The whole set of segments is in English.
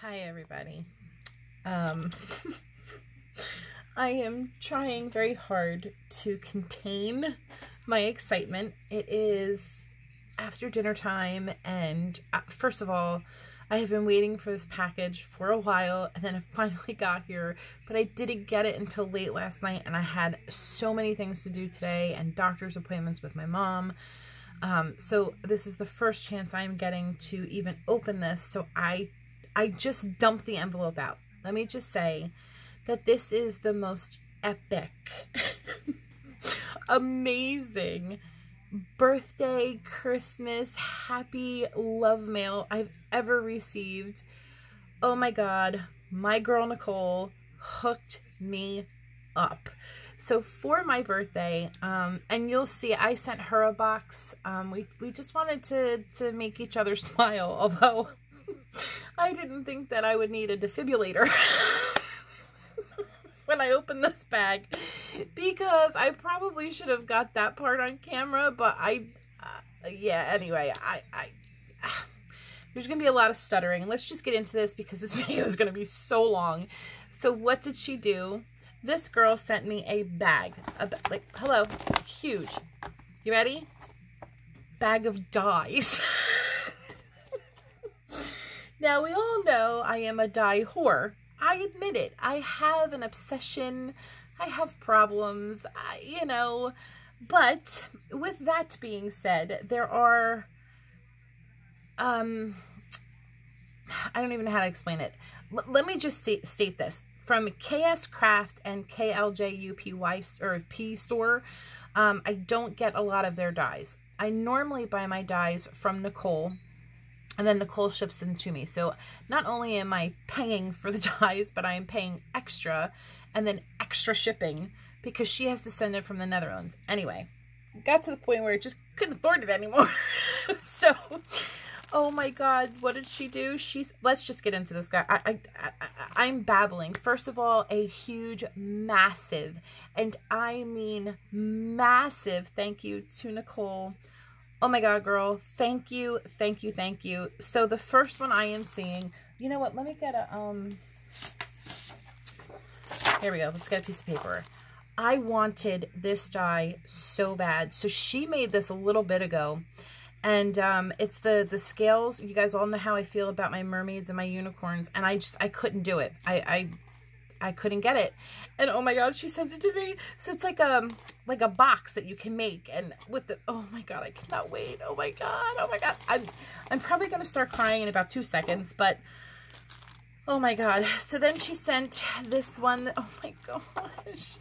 Hi, everybody. Um, I am trying very hard to contain my excitement. It is after dinner time, and uh, first of all, I have been waiting for this package for a while, and then it finally got here, but I didn't get it until late last night, and I had so many things to do today, and doctor's appointments with my mom. Um, so this is the first chance I'm getting to even open this, so I I just dumped the envelope out. Let me just say that this is the most epic, amazing birthday, Christmas, happy love mail I've ever received. Oh my God, my girl Nicole hooked me up. So for my birthday, um, and you'll see, I sent her a box. Um, we, we just wanted to, to make each other smile, although I didn't think that I would need a defibrillator when I opened this bag because I probably should have got that part on camera, but I, uh, yeah, anyway, I, I, there's going to be a lot of stuttering. Let's just get into this because this video is going to be so long. So what did she do? This girl sent me a bag, a, like, hello, huge. You ready? Bag of dies. Now, we all know I am a die whore. I admit it. I have an obsession. I have problems, I, you know. But with that being said, there are, um, I don't even know how to explain it. L let me just say, state this. From KS Craft and KLJUPY or P store, um, I don't get a lot of their dies. I normally buy my dies from Nicole and then Nicole ships them to me. So not only am I paying for the dies, but I am paying extra and then extra shipping because she has to send it from the Netherlands. Anyway, got to the point where I just couldn't afford it anymore. so, oh my God, what did she do? She's, let's just get into this guy. I, I, I, I'm babbling. First of all, a huge, massive, and I mean massive thank you to Nicole Oh my God, girl. Thank you. Thank you. Thank you. So the first one I am seeing, you know what? Let me get a, um, here we go. Let's get a piece of paper. I wanted this die so bad. So she made this a little bit ago. And um, it's the, the scales. You guys all know how I feel about my mermaids and my unicorns. And I just, I couldn't do it. I, I I couldn't get it. And oh my god, she sent it to me. So it's like a um, like a box that you can make and with the oh my god, I cannot wait. Oh my god. Oh my god. I'm I'm probably going to start crying in about 2 seconds, but oh my god. So then she sent this one. Oh my gosh.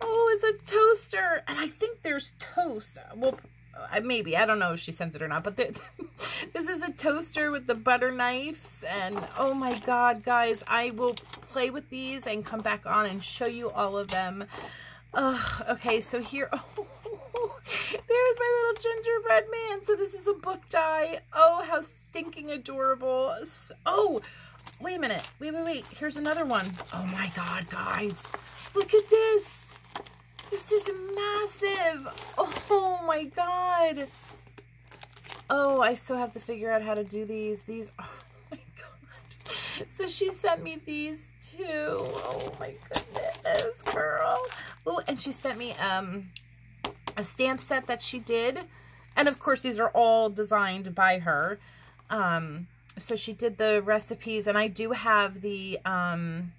Oh, it's a toaster. And I think there's toast. Well, maybe I don't know if she sent it or not but this is a toaster with the butter knives and oh my god guys I will play with these and come back on and show you all of them. Ugh, okay so here oh, there's my little gingerbread man. So this is a book die. Oh how stinking adorable. Oh wait a minute. Wait wait wait. Here's another one. Oh my god guys. Look at this this is massive. Oh my god. Oh, I still have to figure out how to do these. These, oh my god. So she sent me these too. Oh my goodness, girl. Oh, and she sent me um a stamp set that she did. And of course, these are all designed by her. Um, so she did the recipes and I do have the, um,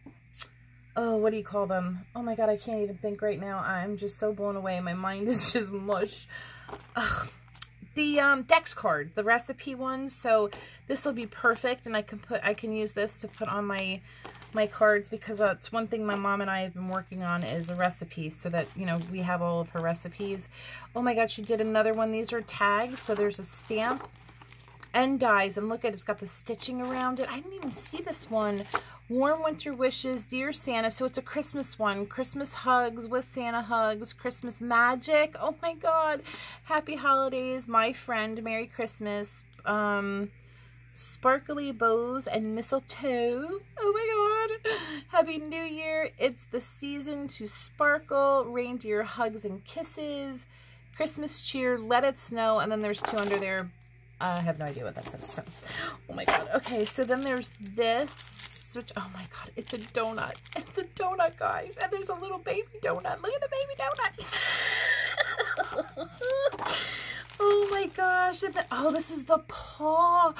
oh, what do you call them? Oh my god, I can't even think right now. I'm just so blown away. My mind is just mush. Ugh. The um, Dex card, the recipe ones. So this will be perfect, and I can put, I can use this to put on my my cards because it's one thing my mom and I have been working on is a recipe so that, you know, we have all of her recipes. Oh my god, she did another one. These are tags, so there's a stamp and dies. And look at it, it's got the stitching around it. I didn't even see this one. Warm Winter Wishes, Dear Santa. So it's a Christmas one. Christmas Hugs with Santa Hugs. Christmas Magic. Oh my God. Happy Holidays, my friend. Merry Christmas. Um, Sparkly Bows and Mistletoe. Oh my God. Happy New Year. It's the season to sparkle. Reindeer Hugs and Kisses. Christmas Cheer. Let It Snow. And then there's two under there I have no idea what that says. So, oh my god. Okay, so then there's this, which, oh my god, it's a donut. It's a donut, guys. And there's a little baby donut. Look at the baby donut. Oh my gosh. The, oh, this is the paw.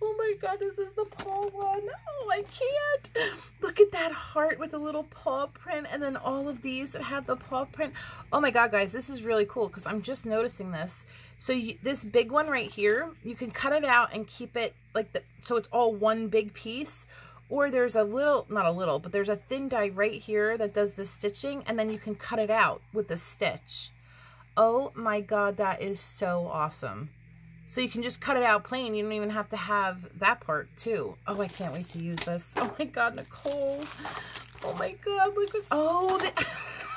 Oh my god, this is the paw one. Oh, I can't. Look at that heart with a little paw print and then all of these that have the paw print. Oh my god, guys, this is really cool because I'm just noticing this. So you, this big one right here, you can cut it out and keep it like the, so it's all one big piece. Or there's a little, not a little, but there's a thin die right here that does the stitching and then you can cut it out with the stitch. Oh my god, that is so awesome. So you can just cut it out plain. You don't even have to have that part too. Oh, I can't wait to use this. Oh my god, Nicole. Oh my god, look at, oh, the,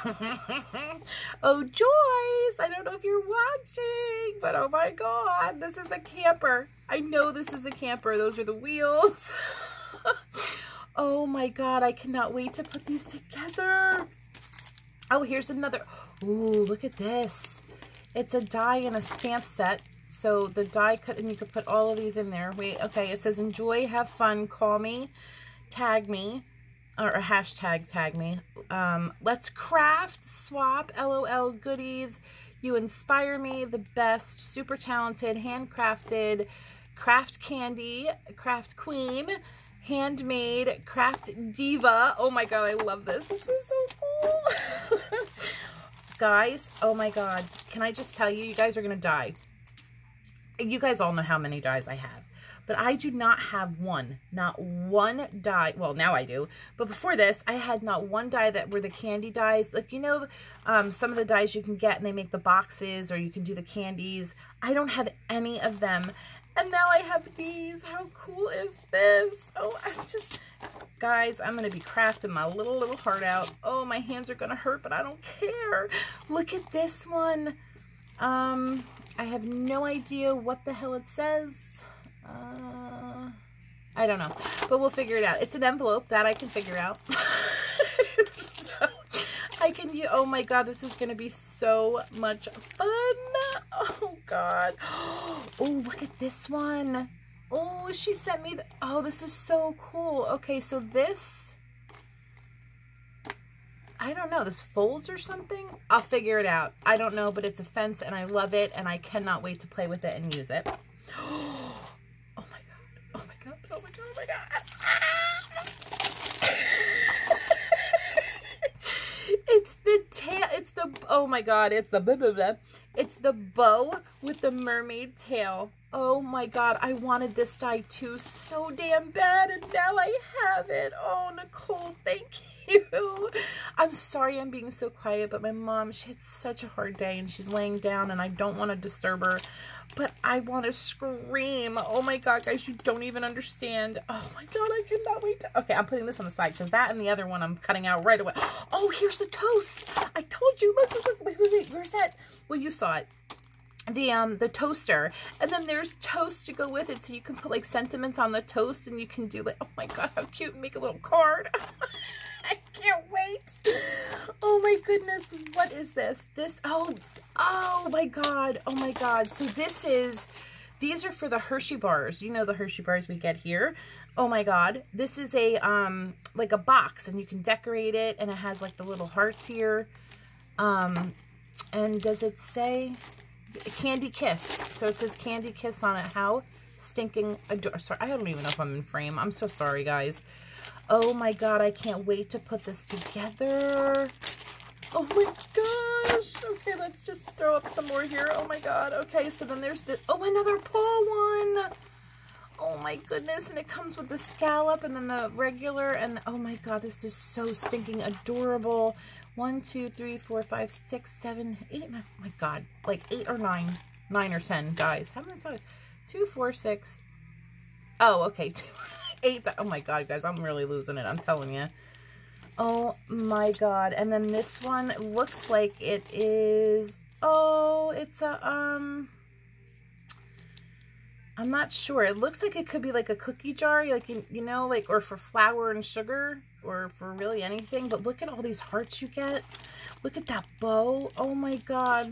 oh, Joyce, I don't know if you're watching, but oh my god, this is a camper. I know this is a camper. Those are the wheels. oh my god, I cannot wait to put these together. Oh, here's another. Ooh, look at this. It's a die and a stamp set. So the die cut, and you could put all of these in there. Wait, okay, it says enjoy, have fun, call me, tag me, or hashtag tag me. Um, let's craft, swap, LOL goodies. You inspire me, the best, super talented, handcrafted, craft candy, craft queen, handmade, craft diva. Oh my god, I love this. This is so cool. guys, oh my god, can I just tell you, you guys are going to die. You guys all know how many dies I have. But I do not have one, not one die. Well, now I do. But before this, I had not one die that were the candy dies. Like, you know, um, some of the dies you can get and they make the boxes or you can do the candies. I don't have any of them. And now I have these. How cool is this? Oh, I'm just Guys, I'm going to be crafting my little, little heart out. Oh, my hands are going to hurt, but I don't care. Look at this one. Um, I have no idea what the hell it says. Uh, I don't know, but we'll figure it out. It's an envelope that I can figure out. so, I can, oh my God, this is going to be so much fun. Oh God. Oh, look at this one. Oh, she sent me, the, oh, this is so cool. Okay, so this, I don't know, this folds or something? I'll figure it out. I don't know, but it's a fence and I love it and I cannot wait to play with it and use it. Oh my God, oh my God, oh my God, oh my God. Ah! it's the tail, it's the, oh my God, it's the blah, blah, blah. The bow with the mermaid tail. Oh my god, I wanted this die too so damn bad and now I have it. Oh, Nicole, thank you. I'm sorry I'm being so quiet, but my mom, she had such a hard day and she's laying down and I don't want to disturb her, but I want to scream. Oh my god, guys, you don't even understand. Oh my god, I cannot wait to... Okay, I'm putting this on the side because that and the other one I'm cutting out right away. Oh, here's the toast. I told you. Look, look, look. Wait, wait, wait. Where's that? Well, you saw it the um the toaster. And then there's toast to go with it. So you can put like sentiments on the toast and you can do like oh my god how cute make a little card. I can't wait. Oh my goodness what is this? This oh oh my god oh my god. So this is these are for the Hershey bars. You know the Hershey bars we get here. Oh my god this is a um like a box and you can decorate it and it has like the little hearts here. Um and does it say Candy Kiss. So it says Candy Kiss on it. How stinking adorable. Sorry, I don't even know if I'm in frame. I'm so sorry, guys. Oh my god, I can't wait to put this together. Oh my gosh. Okay, let's just throw up some more here. Oh my god. Okay, so then there's the... Oh, another paw one. Oh my goodness. And it comes with the scallop and then the regular. And oh my god, this is so stinking adorable. One, two, three, four, five, six, seven, eight. Oh my God, like eight or nine, nine or ten guys. How many times? Two, four, six. Oh, okay, two, eight. Oh my God, guys, I'm really losing it. I'm telling you. Oh my God. And then this one looks like it is, oh, it's a, um, I'm not sure. It looks like it could be like a cookie jar, like, you know, like, or for flour and sugar or for really anything. But look at all these hearts you get. Look at that bow. Oh my God.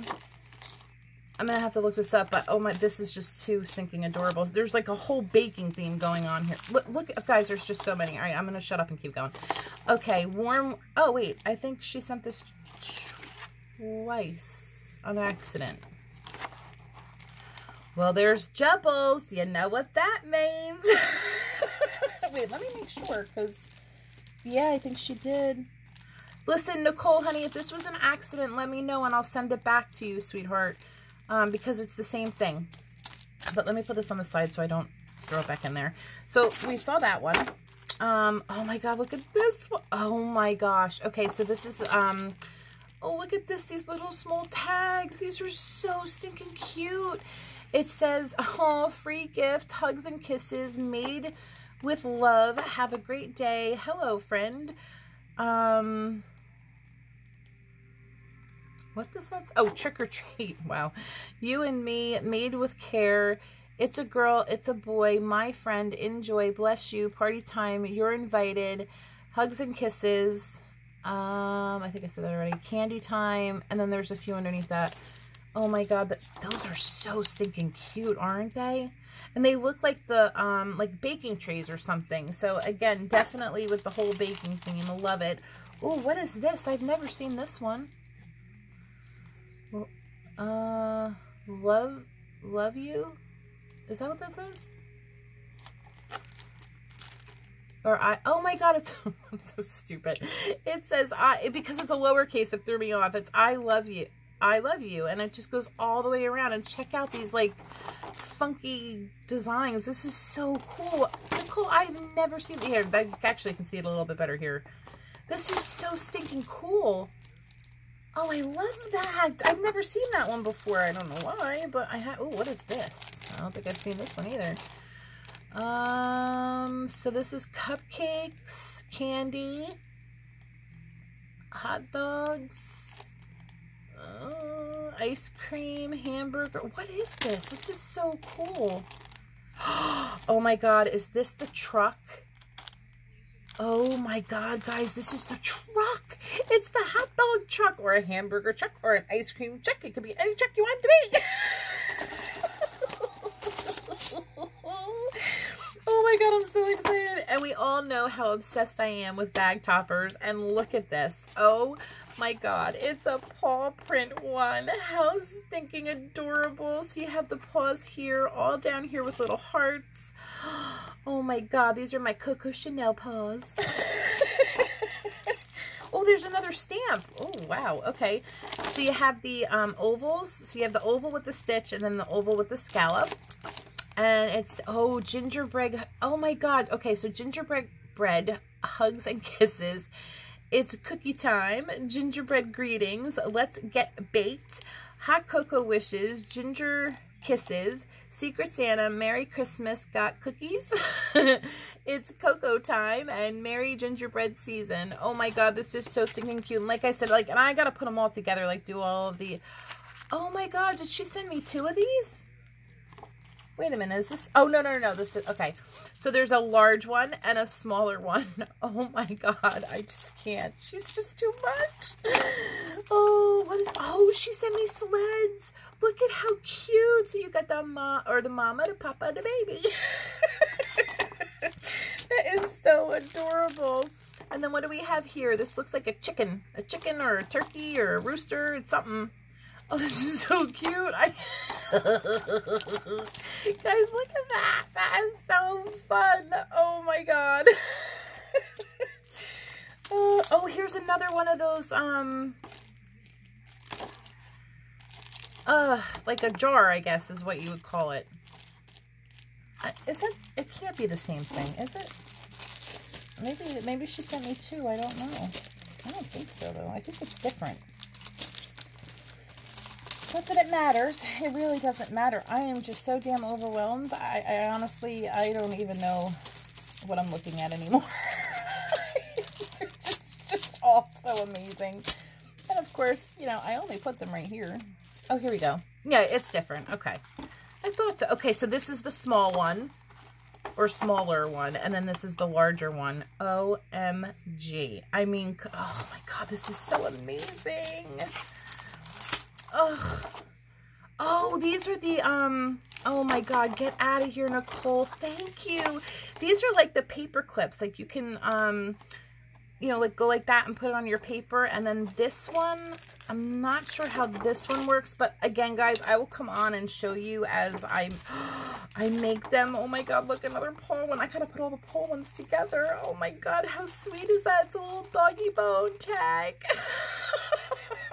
I'm going to have to look this up, but oh my, this is just too stinking adorable. There's like a whole baking theme going on here. Look, look guys, there's just so many. All right, I'm going to shut up and keep going. Okay, warm, oh wait, I think she sent this twice on accident. Well, there's Jubbles. You know what that means. wait, let me make sure, because, yeah, I think she did. Listen, Nicole, honey, if this was an accident, let me know and I'll send it back to you, sweetheart um, because it's the same thing. But let me put this on the side so I don't throw it back in there. So we saw that one. Um, oh my God, look at this one. Oh my gosh. Okay, so this is, um, oh, look at this, these little small tags. These are so stinking cute. It says, oh, free gift, hugs and kisses, made with love. Have a great day. Hello, friend. Um, what does that say? Oh, trick or treat. Wow. You and me, made with care. It's a girl, it's a boy, my friend, enjoy, bless you, party time, you're invited, hugs and kisses. Um, I think I said that already. Candy time, and then there's a few underneath that. Oh my god, that, those are so stinking cute, aren't they? And they look like the, um, like baking trays or something. So again, definitely with the whole baking theme, I love it. Oh, what is this? I've never seen this one. Uh, love, love you? Is that what that says? Or I, oh my god, it's, I'm so stupid. It says, I, because it's a lowercase, it threw me off. It's, I love you. I love you. And it just goes all the way around. And check out these, like, funky designs. This is so cool. Cool. I've never seen it here. I actually can see it a little bit better here. This is so stinking cool. Oh, I love that. I've never seen that one before. I don't know why, but I have. Oh, what is this? I don't think I've seen this one either. Um, so this is cupcakes, candy, hot dogs, uh, ice cream, hamburger. What is this? This is so cool. Oh my God, is this the truck? Oh my God, guys, this is the truck. It's the hot dog truck or a hamburger truck or an ice cream truck. It could be any truck you want to be. oh my God, I'm so excited. And we all know how obsessed I am with bag toppers. And look at this. Oh my God, it's a paw print one. How stinking adorable. So you have the paws here, all down here with little hearts. Oh my god, these are my Coco Chanel paws. oh, there's another stamp. Oh, wow. Okay. So you have the um, ovals. So you have the oval with the stitch and then the oval with the scallop. And it's, oh, gingerbread. Oh my god. Okay, so gingerbread bread, hugs and kisses. It's cookie time, gingerbread greetings, let's get baked, hot cocoa wishes, ginger kisses, Secret Santa, Merry Christmas, got cookies. it's cocoa time and Merry Gingerbread season. Oh my god, this is so stinking cute. And like I said, like, and I gotta put them all together, like do all of the, oh my god, did she send me two of these? Wait a minute, is this, oh no, no, no, no, this is, okay. So there's a large one and a smaller one. Oh my god, I just can't. She's just too much. Oh, what is, oh, she sent me sleds. Look at how cute. So you got the mom or the mama, the papa, the baby. that is so adorable. And then what do we have here? This looks like a chicken. A chicken or a turkey or a rooster. It's something. Oh, this is so cute. I Guys, look at that. That is so fun. Oh my god. uh, oh, here's another one of those um uh, like a jar, I guess, is what you would call it. Uh, is that, it can't be the same thing, is it? Maybe, maybe she sent me two, I don't know. I don't think so, though. I think it's different. Not that it matters. It really doesn't matter. I am just so damn overwhelmed. I, I honestly, I don't even know what I'm looking at anymore. it's just, all so amazing. And of course, you know, I only put them right here. Oh, here we go. Yeah, it's different. Okay. I thought so. Okay, so this is the small one or smaller one. And then this is the larger one. OMG. I mean, oh my God, this is so amazing. Oh, Oh, these are the, um, oh my God, get out of here, Nicole. Thank you. These are like the paper clips. Like you can, um, you know, like go like that and put it on your paper. And then this one, I'm not sure how this one works, but again, guys, I will come on and show you as I, I make them. Oh my God, look, another pole one. I gotta put all the pole ones together. Oh my God, how sweet is that? It's a little doggy bone tag.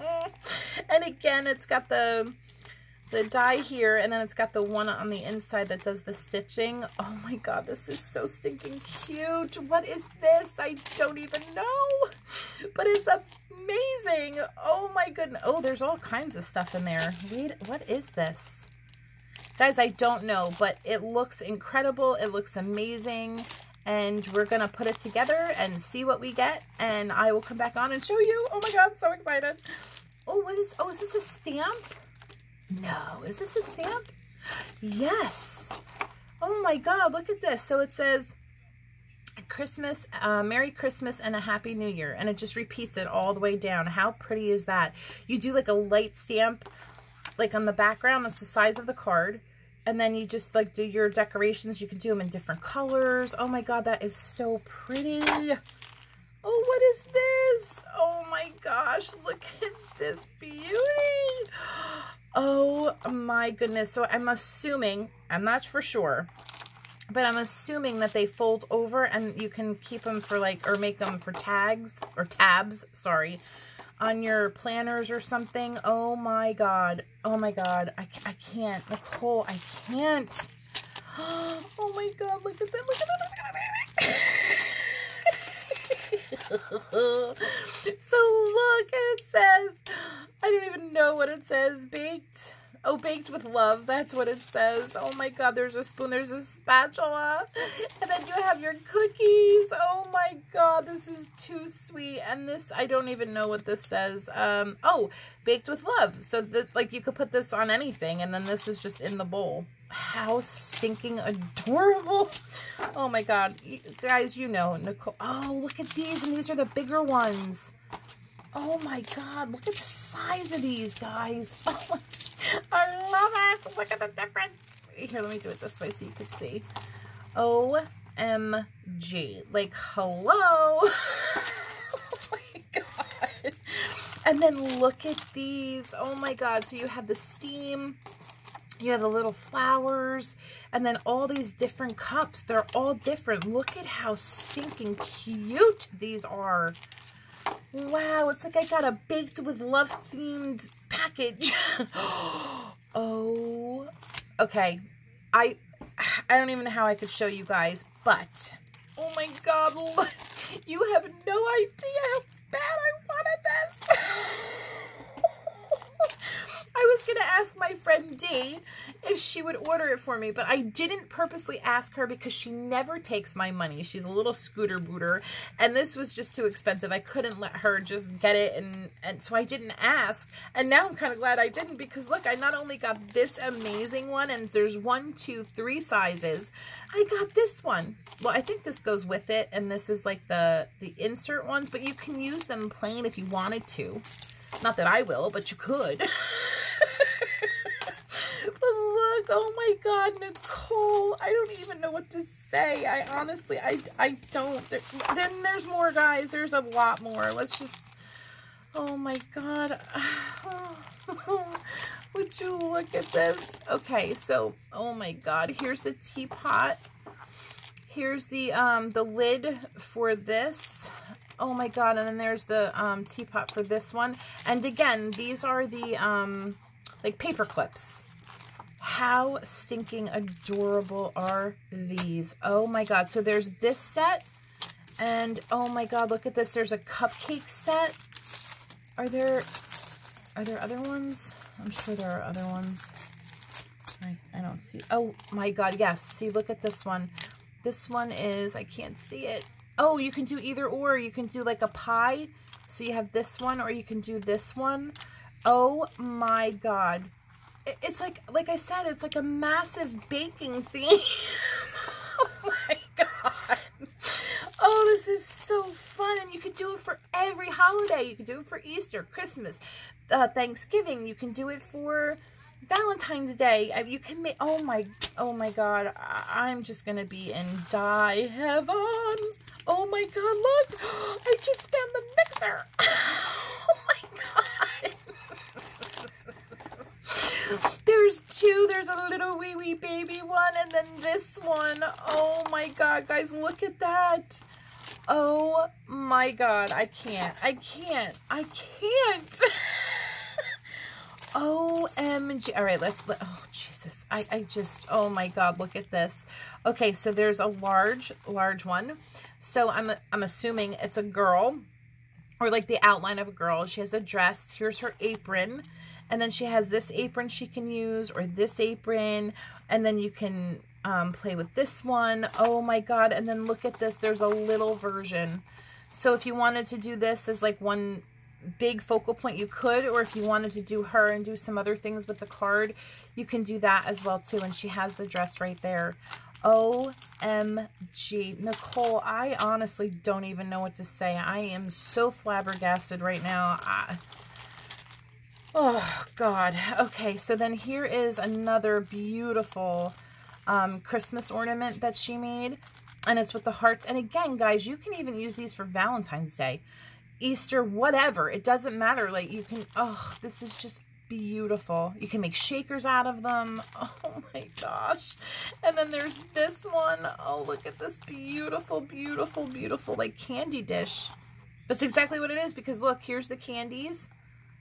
and again, it's got the the die here, and then it's got the one on the inside that does the stitching. Oh my god, this is so stinking cute. What is this? I don't even know, but it's amazing. Oh my goodness. Oh, there's all kinds of stuff in there. Wait, what is this? Guys, I don't know, but it looks incredible. It looks amazing. And we're going to put it together and see what we get. And I will come back on and show you. Oh my god, so excited. Oh, what is, oh, is this a stamp? No, is this a stamp? Yes. Oh my God, look at this. So it says Christmas, uh, Merry Christmas and a Happy New Year. And it just repeats it all the way down. How pretty is that? You do like a light stamp, like on the background. That's the size of the card. And then you just like do your decorations. You can do them in different colors. Oh my God, that is so pretty. Oh, what is this? Oh my gosh, look at this beauty. Oh my goodness. So I'm assuming, I'm not for sure, but I'm assuming that they fold over and you can keep them for like, or make them for tags or tabs, sorry, on your planners or something. Oh my God. Oh my God. I, I can't. Nicole, I can't. Oh my God. Look at that. Look at that. Look at that. so look, it says I don't even know what it says. Baked. Oh, baked with love. That's what it says. Oh my god, there's a spoon, there's a spatula. And then you have your cookies. Oh my god, this is too sweet. And this, I don't even know what this says. Um, oh, baked with love. So, that, like, you could put this on anything, and then this is just in the bowl. How stinking adorable. Oh my god. guys, you know, Nicole. Oh, look at these, and these are the bigger ones. Oh my god, look at the size of these guys. Oh my, I love it. Look at the difference. Here, let me do it this way so you can see. OMG. Like, hello. oh my god. And then look at these. Oh my god. So you have the steam. You have the little flowers. And then all these different cups. They're all different. Look at how stinking cute these are. Wow, it's like I got a baked with love themed package. oh, okay. I I don't even know how I could show you guys, but oh my god, look, you have no idea how bad I wanted this. I was going to ask my friend Dee if she would order it for me, but I didn't purposely ask her because she never takes my money. She's a little scooter booter, and this was just too expensive. I couldn't let her just get it, and, and so I didn't ask. And now I'm kind of glad I didn't because, look, I not only got this amazing one, and there's one, two, three sizes. I got this one. Well, I think this goes with it, and this is like the, the insert ones, but you can use them plain if you wanted to. Not that I will, but you could. oh my God, Nicole, I don't even know what to say. I honestly, I, I don't. then there's more, guys. There's a lot more. Let's just, oh my God. Would you look at this? Okay, so, oh my God, here's the teapot. Here's the, um, the lid for this. Oh my God, and then there's the, um, teapot for this one. And again, these are the, um, like paper clips. How stinking adorable are these? Oh my god. So there's this set. And oh my god, look at this. There's a cupcake set. Are there are there other ones? I'm sure there are other ones. I, I don't see. Oh my god, yes. See, look at this one. This one is, I can't see it. Oh, you can do either or. You can do like a pie. So you have this one or you can do this one. Oh my god it's like, like I said, it's like a massive baking theme. oh my God. Oh, this is so fun. And you could do it for every holiday. You could do it for Easter, Christmas, uh, Thanksgiving. You can do it for Valentine's Day. Uh, you can make, oh my, oh my God. I, I'm just going to be in die heaven. Oh my God, look. I just found the mixer. Oh my God. There's two. There's a little wee wee baby one and then this one. Oh my God, guys, look at that. Oh my God, I can't. I can't. I can't. OMG. All right, let's, let, oh, Jesus. I, I just, oh my God, look at this. Okay, so there's a large, large one. So I'm, I'm assuming it's a girl or like the outline of a girl. She has a dress. Here's her apron. And then she has this apron she can use or this apron. And then you can um, play with this one. Oh my God. And then look at this. There's a little version. So if you wanted to do this as like one big focal point you could or if you wanted to do her and do some other things with the card you can do that as well too and she has the dress right there OMG Nicole I honestly don't even know what to say I am so flabbergasted right now I, oh god okay so then here is another beautiful um, Christmas ornament that she made and it's with the hearts and again guys you can even use these for Valentine's Day Easter, whatever. It doesn't matter. Like you can, oh, this is just beautiful. You can make shakers out of them. Oh my gosh. And then there's this one. Oh, look at this beautiful, beautiful, beautiful like candy dish. That's exactly what it is because look, here's the candies.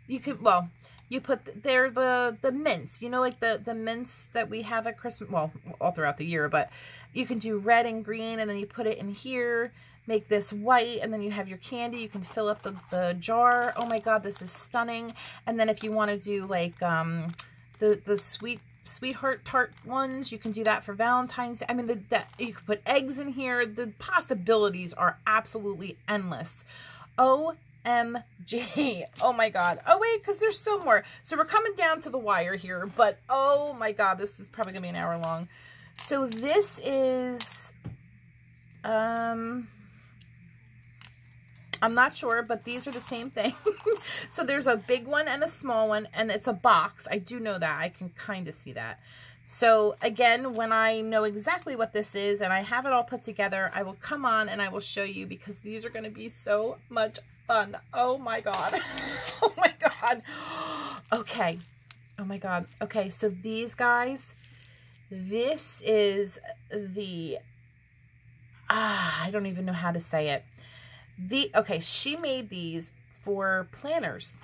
You could, well, you put, they're the, the mints, you know, like the, the mints that we have at Christmas, well, all throughout the year, but you can do red and green and then you put it in here make this white and then you have your candy. You can fill up the, the jar. Oh my God, this is stunning. And then if you want to do like um, the, the sweet sweetheart tart ones, you can do that for Valentine's. I mean, the, the, you can put eggs in here. The possibilities are absolutely endless. OMG. Oh my God. Oh wait, because there's still more. So we're coming down to the wire here, but oh my God, this is probably gonna be an hour long. So this is, um, I'm not sure, but these are the same thing. so there's a big one and a small one, and it's a box. I do know that. I can kind of see that. So again, when I know exactly what this is and I have it all put together, I will come on and I will show you because these are going to be so much fun. Oh my God. oh my God. Okay. Oh my God. Okay. So these guys, this is the, ah, I don't even know how to say it. The Okay, she made these for planners.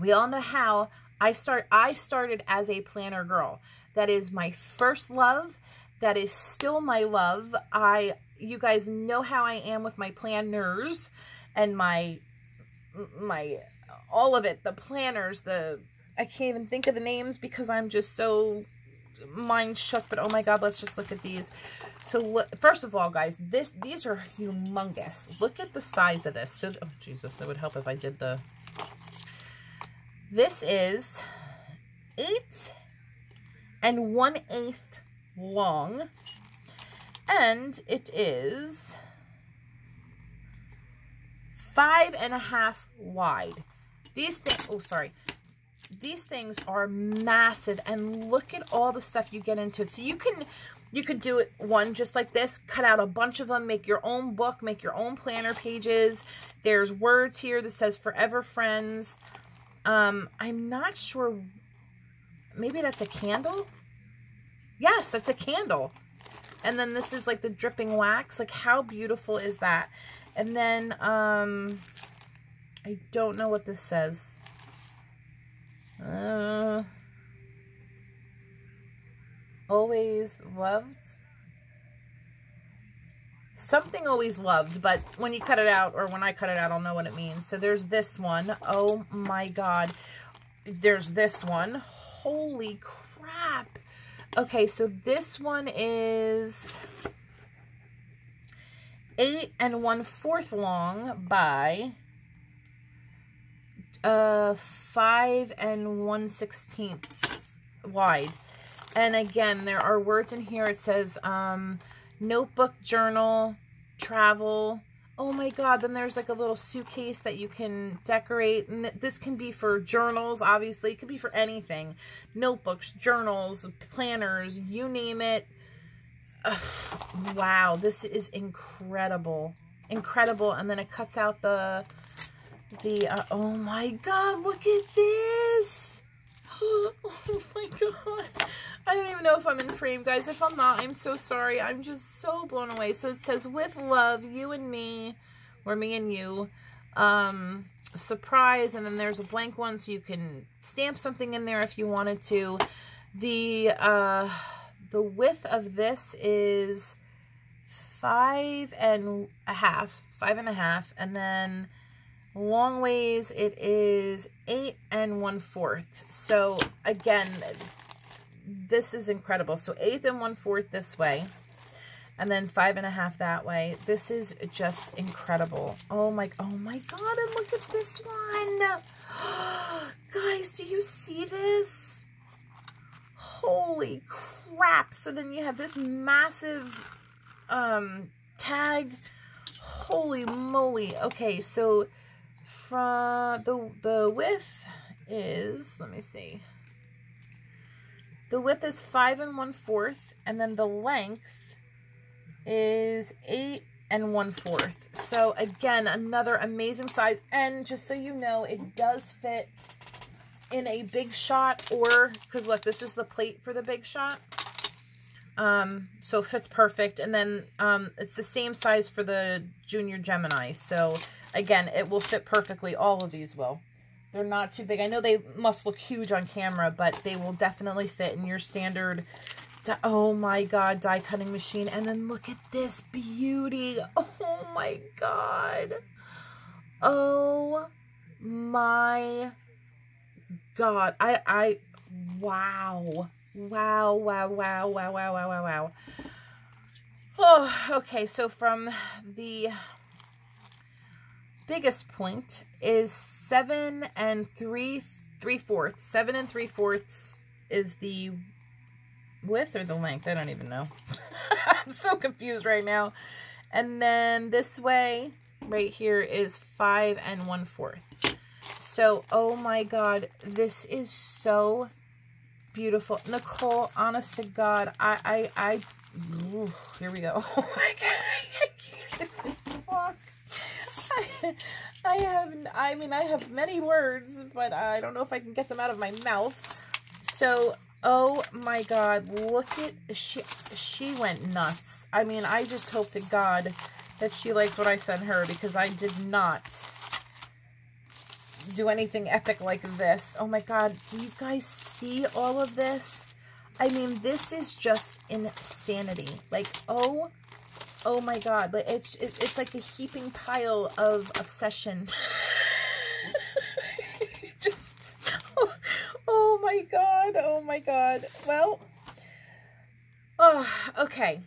We all know how I start. I started as a planner girl. That is my first love. That is still my love. I, you guys know how I am with my planners and my, my, all of it. The planners, the, I can't even think of the names because I'm just so mind shook. But oh my God, let's just look at these. So look, first of all, guys, this these are humongous. Look at the size of this. So, oh, Jesus, it would help if I did the... This is 8 and one eighth long. And it is five and a half wide. These things, oh, sorry. These things are massive and look at all the stuff you get into it. So you can you could do it one just like this, cut out a bunch of them, make your own book, make your own planner pages. There's words here that says Forever Friends. Um, I'm not sure. Maybe that's a candle? Yes, that's a candle. And then this is like the dripping wax. Like how beautiful is that? And then, um, I don't know what this says. Uh, always loved. Something always loved, but when you cut it out, or when I cut it out, I'll know what it means. So there's this one. Oh my God. There's this one. Holy crap. Okay, so this one is eight and one fourth long by uh five and one sixteenth wide. And again, there are words in here. It says um, notebook, journal, travel. Oh my god, then there's like a little suitcase that you can decorate. And this can be for journals, obviously. It could be for anything. Notebooks, journals, planners, you name it. Ugh, wow, this is incredible. Incredible. And then it cuts out the, the, uh, oh my god, look at this. Oh my god. I don't even know if I'm in frame, guys. If I'm not, I'm so sorry. I'm just so blown away. So it says, with love, you and me, or me and you, um, surprise, and then there's a blank one so you can stamp something in there if you wanted to. The, uh, the width of this is five and a half, five and a half, and then long ways it is eight and one fourth. So again, this is incredible. So eighth and one fourth this way. And then five and a half that way. This is just incredible. Oh my, oh my God. And look at this one. Guys, do you see this? Holy crap. So then you have this massive um, tag. Holy moly. Okay, so from the, the width is, let me see. The width is five and one fourth, and then the length is eight and one fourth. So again, another amazing size. And just so you know, it does fit in a big shot or, because look, this is the plate for the big shot. Um, so it fits perfect. And then um, it's the same size for the Junior Gemini. So again, it will fit perfectly. All of these will. They're not too big. I know they must look huge on camera, but they will definitely fit in your standard, oh my god, die cutting machine. And then look at this beauty. Oh my god. Oh my god. I, I, wow. Wow, wow, wow, wow, wow, wow, wow, wow. Oh, okay, so from the biggest point is seven and three three fourths. Seven and three fourths is the width or the length. I don't even know. I'm so confused right now. And then this way, right here, is five and one fourth. So, oh my God, this is so beautiful. Nicole, honest to God, I, I, I, ooh, here we go. Oh my God, I can't even talk. I, have, I mean, I have many words, but I don't know if I can get them out of my mouth. So, oh my God, look at, she, she went nuts. I mean, I just hope to God that she likes what I sent her because I did not do anything epic like this. Oh my God, do you guys see all of this? I mean, this is just insanity. Like, oh Oh my god, like it's it's like a heaping pile of obsession. Just oh, oh my god, oh my god. Well, oh, okay.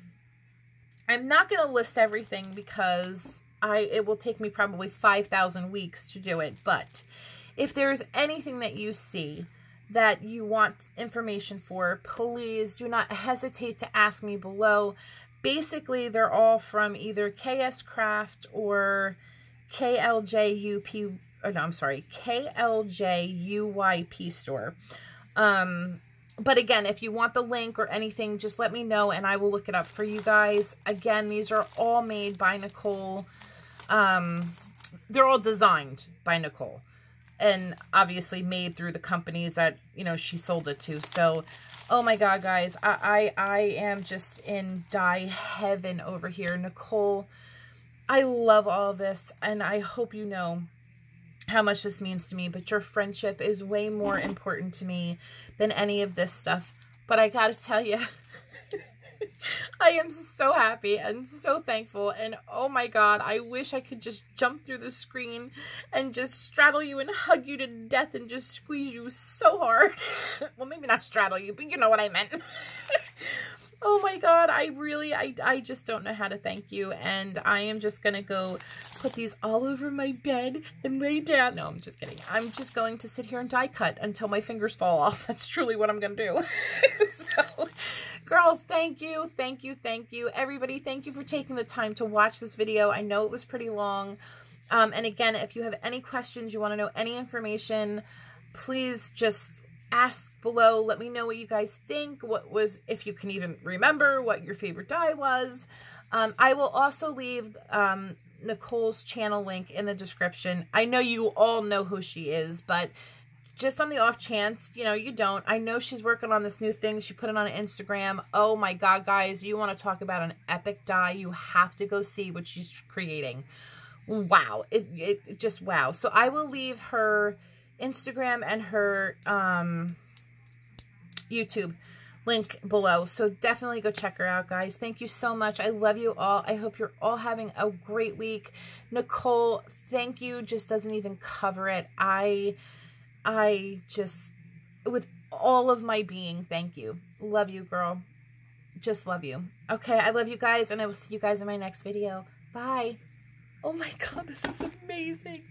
I'm not going to list everything because I it will take me probably 5,000 weeks to do it, but if there's anything that you see that you want information for, please do not hesitate to ask me below basically they're all from either KS Craft or KLJUP, or no, I'm sorry, KLJUYP store. Um, but again, if you want the link or anything, just let me know and I will look it up for you guys. Again, these are all made by Nicole. Um, they're all designed by Nicole and obviously made through the companies that, you know, she sold it to. So, oh my God, guys, I, I, I am just in die heaven over here. Nicole, I love all this, and I hope you know how much this means to me, but your friendship is way more important to me than any of this stuff. But I gotta tell you, I am so happy and so thankful. And oh my god, I wish I could just jump through the screen and just straddle you and hug you to death and just squeeze you so hard. well, maybe not straddle you, but you know what I meant. oh my god, I really, I, I just don't know how to thank you. And I am just going to go put these all over my bed and lay down. No, I'm just kidding. I'm just going to sit here and die cut until my fingers fall off. That's truly what I'm going to do. so, Girl, thank you, thank you, thank you. Everybody, thank you for taking the time to watch this video. I know it was pretty long. Um, and again, if you have any questions, you want to know any information, please just ask below. Let me know what you guys think. What was, if you can even remember what your favorite die was. Um, I will also leave um, Nicole's channel link in the description. I know you all know who she is, but just on the off chance, you know, you don't. I know she's working on this new thing. She put it on Instagram. Oh my God, guys, you want to talk about an epic die? You have to go see what she's creating. Wow. It, it just wow. So I will leave her Instagram and her um, YouTube link below. So definitely go check her out, guys. Thank you so much. I love you all. I hope you're all having a great week. Nicole, thank you just doesn't even cover it. I I just, with all of my being, thank you. Love you, girl. Just love you. Okay, I love you guys, and I will see you guys in my next video. Bye. Oh my god, this is amazing.